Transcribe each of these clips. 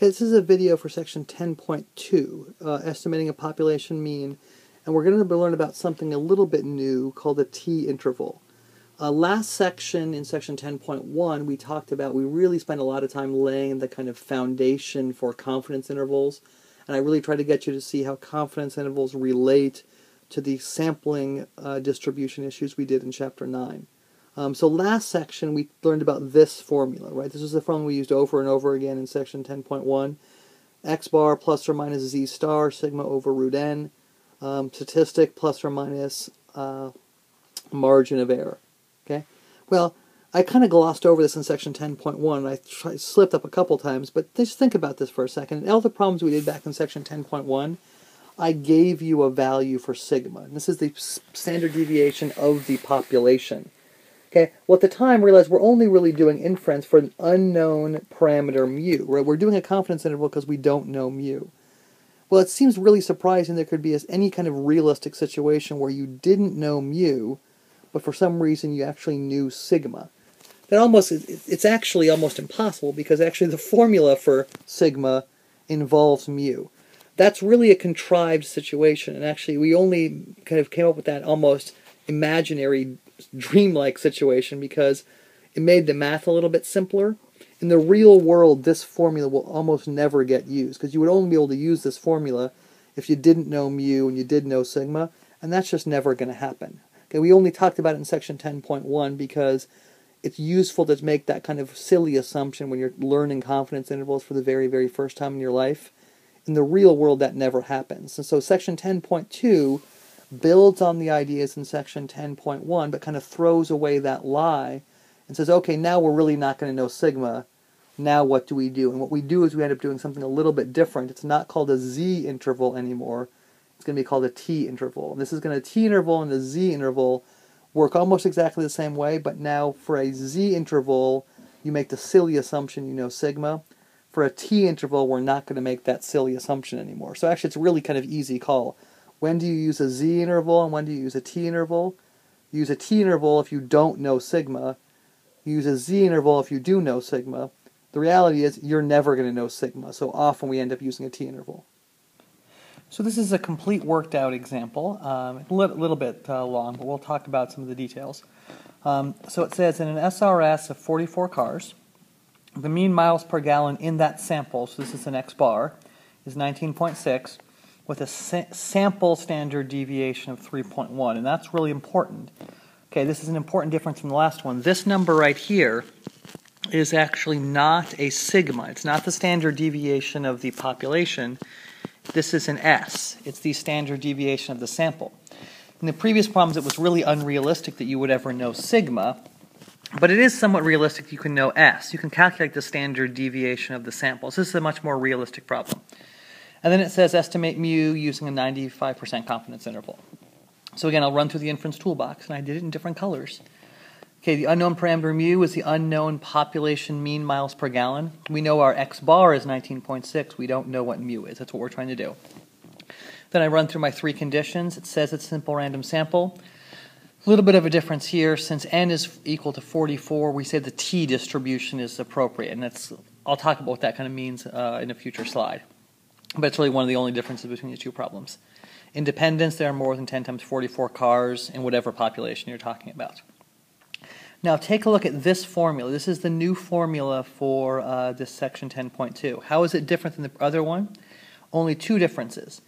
Okay, this is a video for section 10.2, uh, estimating a population mean, and we're going to learn about something a little bit new called a t-interval. Uh, last section in section 10.1 we talked about, we really spent a lot of time laying the kind of foundation for confidence intervals, and I really tried to get you to see how confidence intervals relate to the sampling uh, distribution issues we did in chapter 9. Um, so last section we learned about this formula, right? This is the formula we used over and over again in section 10.1. x bar plus or minus z star sigma over root n. Um, statistic plus or minus uh, margin of error. Okay. Well, I kind of glossed over this in section 10.1. I slipped up a couple times, but just think about this for a second. In all the problems we did back in section 10.1, I gave you a value for sigma. And this is the standard deviation of the population. Okay, well at the time realized we're only really doing inference for an unknown parameter mu. Right? We're doing a confidence interval because we don't know mu. Well, it seems really surprising there could be any kind of realistic situation where you didn't know mu, but for some reason you actually knew sigma. That almost it's actually almost impossible because actually the formula for sigma involves mu. That's really a contrived situation, and actually we only kind of came up with that almost imaginary dreamlike situation because it made the math a little bit simpler. In the real world, this formula will almost never get used because you would only be able to use this formula if you didn't know mu and you did know sigma, and that's just never going to happen. Okay, we only talked about it in section 10.1 because it's useful to make that kind of silly assumption when you're learning confidence intervals for the very, very first time in your life. In the real world, that never happens. And so section 10.2 builds on the ideas in section 10.1, but kind of throws away that lie and says, okay, now we're really not going to know sigma. Now what do we do? And what we do is we end up doing something a little bit different. It's not called a z interval anymore. It's going to be called a t interval. And this is going to t interval and the z interval work almost exactly the same way, but now for a z interval, you make the silly assumption you know sigma. For a t interval, we're not going to make that silly assumption anymore. So actually, it's really kind of easy call. When do you use a z interval and when do you use a t interval? Use a t interval if you don't know sigma. Use a z interval if you do know sigma. The reality is you're never going to know sigma, so often we end up using a t interval. So this is a complete worked out example, um, a little, little bit uh, long, but we'll talk about some of the details. Um, so it says in an SRS of 44 cars, the mean miles per gallon in that sample, so this is an X bar, is 19.6 with a sa sample standard deviation of 3.1, and that's really important. Okay, this is an important difference from the last one. This number right here is actually not a sigma. It's not the standard deviation of the population. This is an S. It's the standard deviation of the sample. In the previous problems, it was really unrealistic that you would ever know sigma, but it is somewhat realistic you can know S. You can calculate the standard deviation of the samples. This is a much more realistic problem. And then it says estimate mu using a 95% confidence interval. So again, I'll run through the inference toolbox, and I did it in different colors. Okay, the unknown parameter mu is the unknown population mean miles per gallon. We know our x bar is 19.6. We don't know what mu is. That's what we're trying to do. Then I run through my three conditions. It says it's a simple random sample. A little bit of a difference here. Since n is equal to 44, we say the t distribution is appropriate. And that's, I'll talk about what that kind of means uh, in a future slide. But it's really one of the only differences between the two problems. Independence, there are more than 10 times 44 cars in whatever population you're talking about. Now take a look at this formula. This is the new formula for uh, this section 10.2. How is it different than the other one? Only two differences.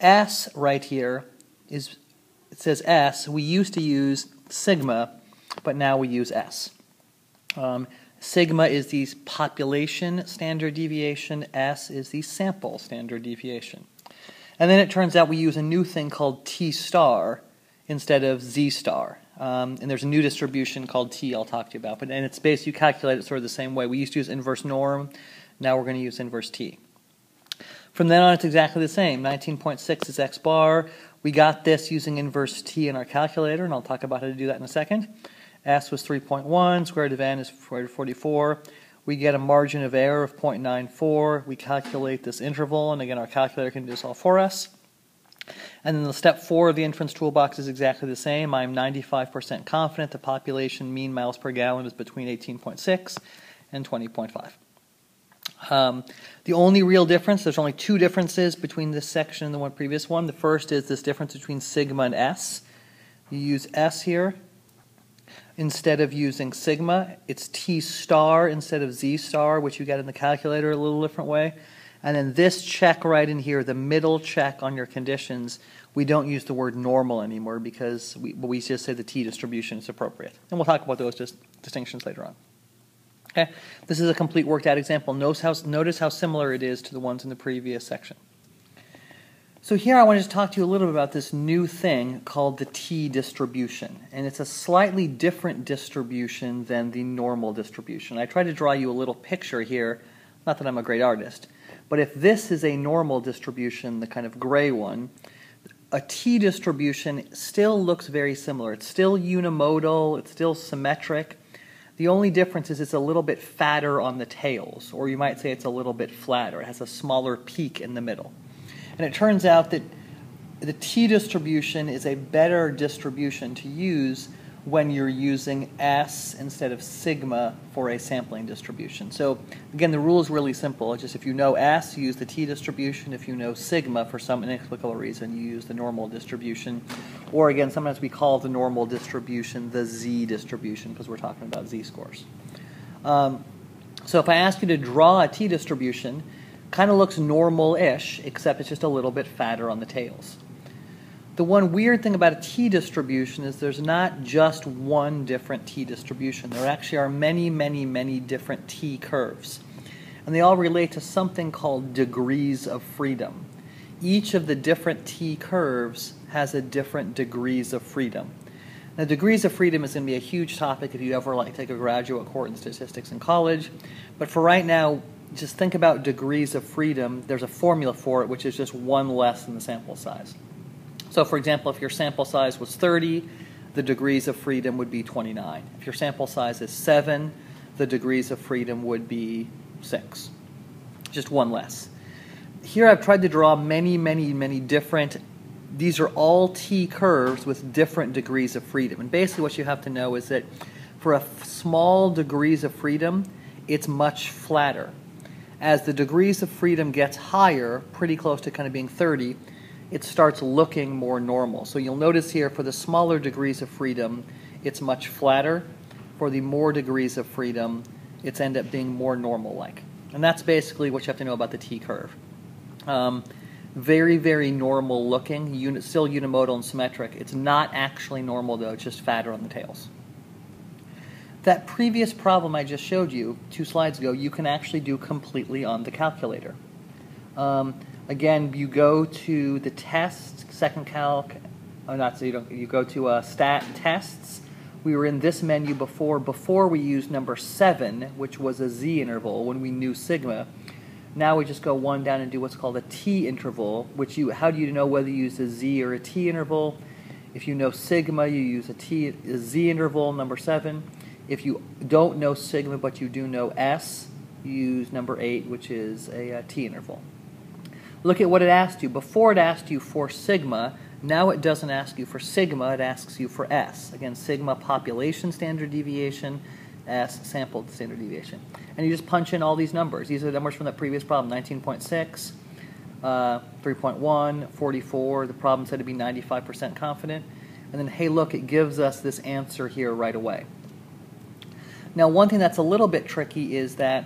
S right here is, it says S. We used to use sigma, but now we use S. Um, Sigma is the population standard deviation, S is the sample standard deviation. And then it turns out we use a new thing called T star instead of Z star. Um, and there's a new distribution called T I'll talk to you about. But and it's based, you calculate it sort of the same way. We used to use inverse norm, now we're going to use inverse T. From then on, it's exactly the same. 19.6 is X bar. We got this using inverse T in our calculator, and I'll talk about how to do that in a second. S was 3.1, square root of n is 44. We get a margin of error of 0.94. We calculate this interval, and again, our calculator can do this all for us. And then the step four of the inference toolbox is exactly the same. I'm 95% confident the population mean miles per gallon is between 18.6 and 20.5. Um, the only real difference, there's only two differences between this section and the one previous one. The first is this difference between sigma and s. You use s here instead of using sigma. It's t star instead of z star, which you get in the calculator a little different way. And then this check right in here, the middle check on your conditions, we don't use the word normal anymore because we, we just say the t distribution is appropriate. And we'll talk about those just distinctions later on. Okay, this is a complete worked out example. Notice how, notice how similar it is to the ones in the previous section. So here I want to talk to you a little bit about this new thing called the t distribution. And it's a slightly different distribution than the normal distribution. I tried to draw you a little picture here, not that I'm a great artist, but if this is a normal distribution, the kind of gray one, a t distribution still looks very similar. It's still unimodal, it's still symmetric, the only difference is it's a little bit fatter on the tails, or you might say it's a little bit flatter. It has a smaller peak in the middle. And it turns out that the t distribution is a better distribution to use when you're using S instead of sigma for a sampling distribution. So again, the rule is really simple. It's just if you know S, you use the t distribution. If you know sigma, for some inexplicable reason, you use the normal distribution. Or again, sometimes we call the normal distribution the z distribution because we're talking about z-scores. Um, so if I ask you to draw a t distribution, kind of looks normal-ish, except it's just a little bit fatter on the tails. The one weird thing about a t distribution is there's not just one different t distribution. There actually are many, many, many different t curves. And they all relate to something called degrees of freedom. Each of the different t curves has a different degrees of freedom. Now, degrees of freedom is going to be a huge topic if you ever like take a graduate course in statistics in college. But for right now, just think about degrees of freedom. There's a formula for it, which is just one less than the sample size. So for example, if your sample size was 30, the degrees of freedom would be 29. If your sample size is 7, the degrees of freedom would be 6. Just one less. Here I've tried to draw many, many, many different, these are all T curves with different degrees of freedom. And basically what you have to know is that for a small degrees of freedom, it's much flatter. As the degrees of freedom gets higher, pretty close to kind of being 30, it starts looking more normal. So you'll notice here for the smaller degrees of freedom, it's much flatter. For the more degrees of freedom, it's end up being more normal-like. And that's basically what you have to know about the T-curve. Um, very, very normal looking, unit, still unimodal and symmetric. It's not actually normal though, it's just fatter on the tails. That previous problem I just showed you two slides ago, you can actually do completely on the calculator. Um, Again, you go to the test, second calc, oh, not so you don't, you go to uh, stat tests. We were in this menu before, before we used number seven, which was a z interval when we knew sigma. Now we just go one down and do what's called a t interval, which you, how do you know whether you use a z or a t interval? If you know sigma, you use a t, a z interval, number seven. If you don't know sigma but you do know s, you use number eight, which is a, a t interval. Look at what it asked you. Before it asked you for sigma, now it doesn't ask you for sigma, it asks you for S. Again, sigma population standard deviation, S sample standard deviation. And you just punch in all these numbers. These are the numbers from the previous problem, 19.6, uh, 3.1, 44. The problem said to be 95% confident. And then, hey, look, it gives us this answer here right away. Now, one thing that's a little bit tricky is that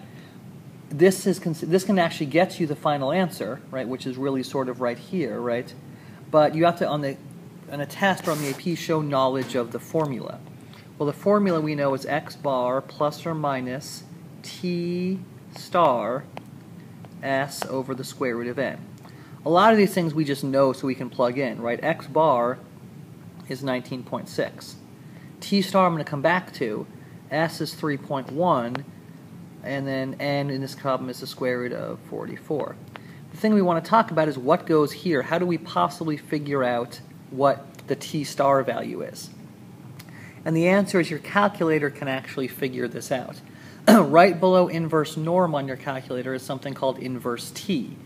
this is this can actually get you the final answer, right? Which is really sort of right here, right? But you have to on the on a test or on the AP show knowledge of the formula. Well, the formula we know is x bar plus or minus t star s over the square root of n. A lot of these things we just know so we can plug in, right? x bar is 19.6. t star I'm going to come back to. S is 3.1 and then n in this problem is the square root of 44. The thing we want to talk about is what goes here. How do we possibly figure out what the t star value is? And the answer is your calculator can actually figure this out. right below inverse norm on your calculator is something called inverse t.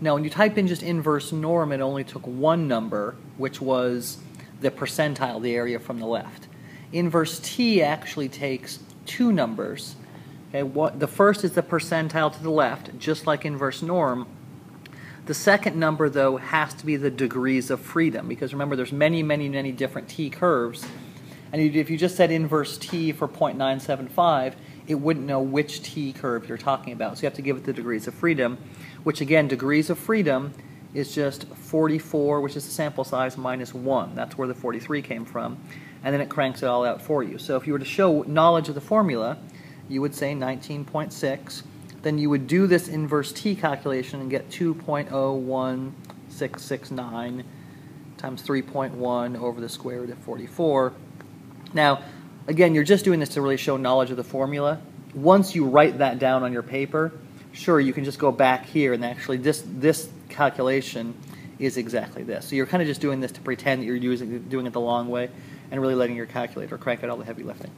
Now, when you type in just inverse norm, it only took one number, which was the percentile, the area from the left. Inverse t actually takes two numbers, Okay, what, the first is the percentile to the left, just like inverse norm. The second number, though, has to be the degrees of freedom, because remember, there's many, many, many different t curves. And if you just said inverse t for 0.975, it wouldn't know which t curve you're talking about. So you have to give it the degrees of freedom, which again, degrees of freedom is just 44, which is the sample size, minus 1. That's where the 43 came from. And then it cranks it all out for you. So if you were to show knowledge of the formula, you would say 19.6. Then you would do this inverse t calculation and get 2.01669 times 3.1 over the square root of 44. Now, again, you're just doing this to really show knowledge of the formula. Once you write that down on your paper, sure, you can just go back here and actually this, this calculation is exactly this. So you're kind of just doing this to pretend that you're using, doing it the long way and really letting your calculator crank out all the heavy lifting.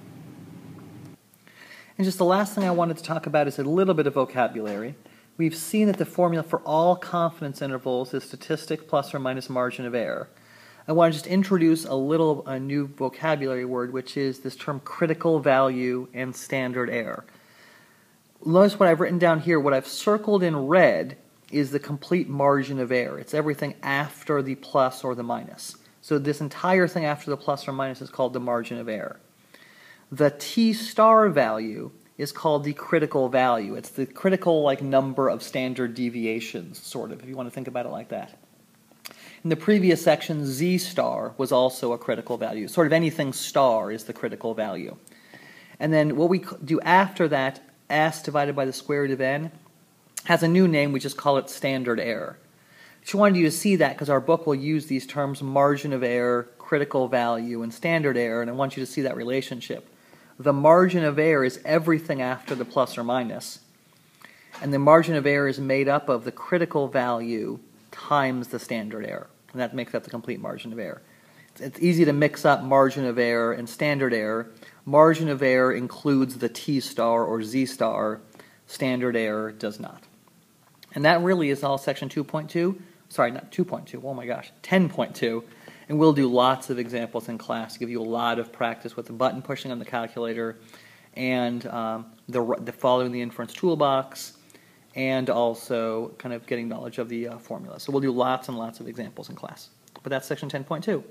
And just the last thing I wanted to talk about is a little bit of vocabulary. We've seen that the formula for all confidence intervals is statistic plus or minus margin of error. I want to just introduce a little a new vocabulary word, which is this term critical value and standard error. Notice what I've written down here. What I've circled in red is the complete margin of error. It's everything after the plus or the minus. So this entire thing after the plus or minus is called the margin of error. The T star value is called the critical value. It's the critical like number of standard deviations, sort of, if you want to think about it like that. In the previous section, Z star was also a critical value. Sort of anything star is the critical value. And then what we do after that, S divided by the square root of n, has a new name. We just call it standard error. Just wanted you to see that because our book will use these terms margin of error, critical value, and standard error, and I want you to see that relationship the margin of error is everything after the plus or. And the margin of error is made up of the critical value times the standard error. And that makes up the complete margin of error. It's easy to mix up margin of error and standard error. Margin of error includes the T star or Z star. Standard error does not. And that really is all section 2.2. Sorry, not 2.2. Oh my gosh, 10.2 and we'll do lots of examples in class to give you a lot of practice with the button pushing on the calculator and um, the, the, following the inference toolbox and also kind of getting knowledge of the uh, formula. So we'll do lots and lots of examples in class. But that's section 10.2.